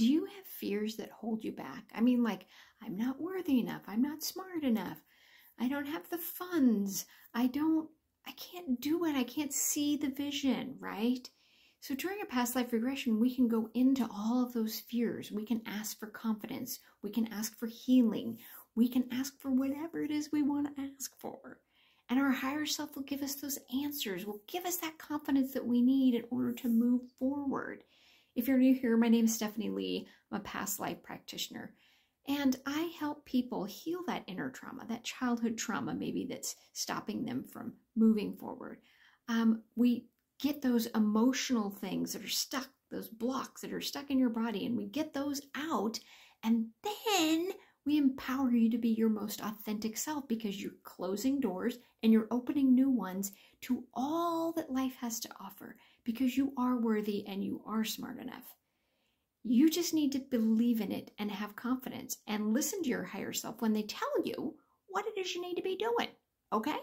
Do you have fears that hold you back? I mean, like, I'm not worthy enough. I'm not smart enough. I don't have the funds. I don't, I can't do it. I can't see the vision, right? So during a past life regression, we can go into all of those fears. We can ask for confidence. We can ask for healing. We can ask for whatever it is we want to ask for. And our higher self will give us those answers, will give us that confidence that we need in order to move forward. If you're new here, my name is Stephanie Lee. I'm a past life practitioner. And I help people heal that inner trauma, that childhood trauma, maybe that's stopping them from moving forward. Um, we get those emotional things that are stuck, those blocks that are stuck in your body, and we get those out. And then we empower you to be your most authentic self because you're closing doors and you're opening new ones to all that life has to offer because you are worthy and you are smart enough. You just need to believe in it and have confidence and listen to your higher self when they tell you what it is you need to be doing. Okay?